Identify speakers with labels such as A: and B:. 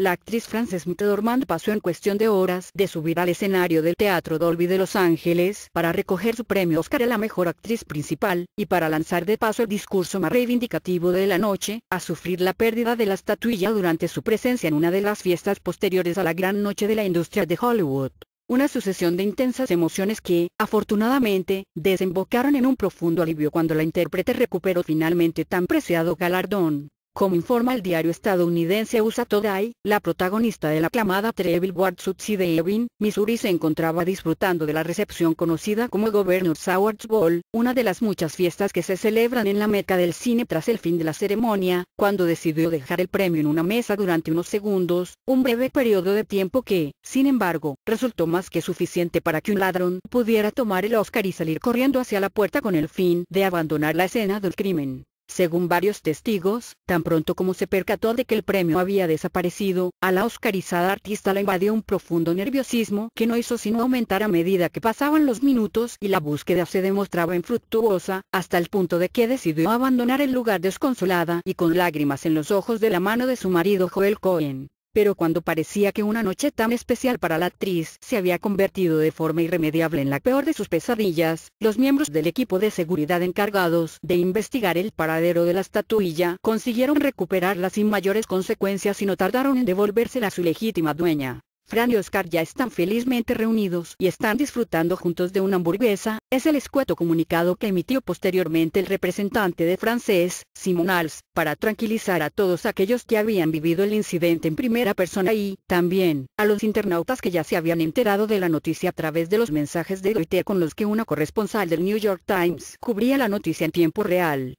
A: la actriz Frances McDormand pasó en cuestión de horas de subir al escenario del Teatro Dolby de Los Ángeles para recoger su premio Oscar a la mejor actriz principal, y para lanzar de paso el discurso más reivindicativo de la noche, a sufrir la pérdida de la estatuilla durante su presencia en una de las fiestas posteriores a la gran noche de la industria de Hollywood. Una sucesión de intensas emociones que, afortunadamente, desembocaron en un profundo alivio cuando la intérprete recuperó finalmente tan preciado galardón. Como informa el diario estadounidense USA Today, la protagonista de la aclamada Treville Wardsutsi de Ebbing, Missouri se encontraba disfrutando de la recepción conocida como Governor's Awards Ball, una de las muchas fiestas que se celebran en la meca del cine tras el fin de la ceremonia, cuando decidió dejar el premio en una mesa durante unos segundos, un breve periodo de tiempo que, sin embargo, resultó más que suficiente para que un ladrón pudiera tomar el Oscar y salir corriendo hacia la puerta con el fin de abandonar la escena del crimen. Según varios testigos, tan pronto como se percató de que el premio había desaparecido, a la oscarizada artista la invadió un profundo nerviosismo que no hizo sino aumentar a medida que pasaban los minutos y la búsqueda se demostraba infructuosa, hasta el punto de que decidió abandonar el lugar desconsolada y con lágrimas en los ojos de la mano de su marido Joel Cohen pero cuando parecía que una noche tan especial para la actriz se había convertido de forma irremediable en la peor de sus pesadillas, los miembros del equipo de seguridad encargados de investigar el paradero de la estatuilla consiguieron recuperarla sin mayores consecuencias y no tardaron en devolvérsela a su legítima dueña. Fran y Oscar ya están felizmente reunidos y están disfrutando juntos de una hamburguesa, es el escueto comunicado que emitió posteriormente el representante de francés, Simon Als, para tranquilizar a todos aquellos que habían vivido el incidente en primera persona y, también, a los internautas que ya se habían enterado de la noticia a través de los mensajes de Twitter con los que una corresponsal del New York Times cubría la noticia en tiempo real.